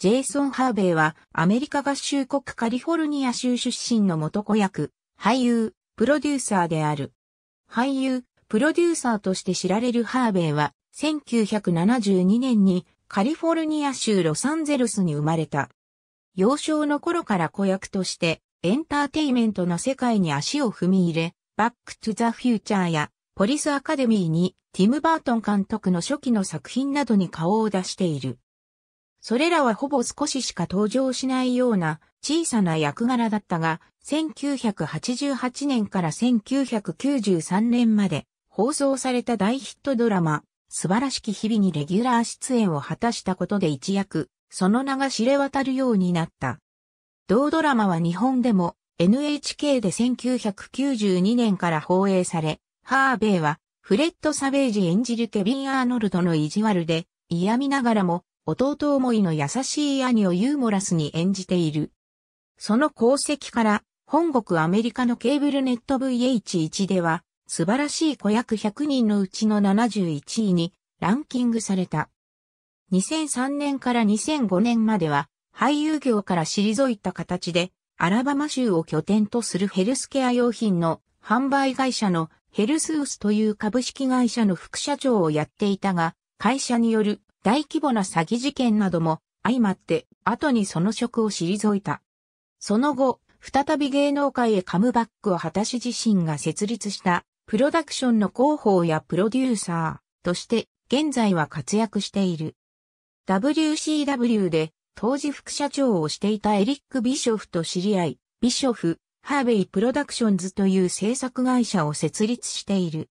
ジェイソン・ハーベイはアメリカ合衆国カリフォルニア州出身の元子役、俳優、プロデューサーである。俳優、プロデューサーとして知られるハーベイは1972年にカリフォルニア州ロサンゼルスに生まれた。幼少の頃から子役としてエンターテイメントの世界に足を踏み入れ、バックトゥザフューチャーやポリスアカデミーにティム・バートン監督の初期の作品などに顔を出している。それらはほぼ少ししか登場しないような小さな役柄だったが、1988年から1993年まで放送された大ヒットドラマ、素晴らしき日々にレギュラー出演を果たしたことで一躍、その名が知れ渡るようになった。同ドラマは日本でも NHK で1992年から放映され、ハーベイはフレッド・サベージ演じるケビン・アーノルドの意地悪で嫌味ながらも弟思いの優しい兄をユーモラスに演じている。その功績から本国アメリカのケーブルネット VH1 では素晴らしい子役100人のうちの71位にランキングされた。2003年から2005年までは俳優業から退いた形でアラバマ州を拠点とするヘルスケア用品の販売会社のヘルスウスという株式会社の副社長をやっていたが、会社による大規模な詐欺事件なども相まって後にその職を退いた。その後、再び芸能界へカムバックを果たし自身が設立したプロダクションの広報やプロデューサーとして現在は活躍している。WCW で当時副社長をしていたエリック・ビショフと知り合い、ビショフ、ハーベイ・プロダクションズという制作会社を設立している。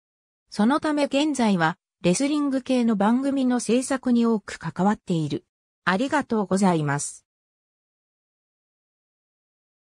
そのため現在はレスリング系の番組の制作に多く関わっている。ありがとうございます。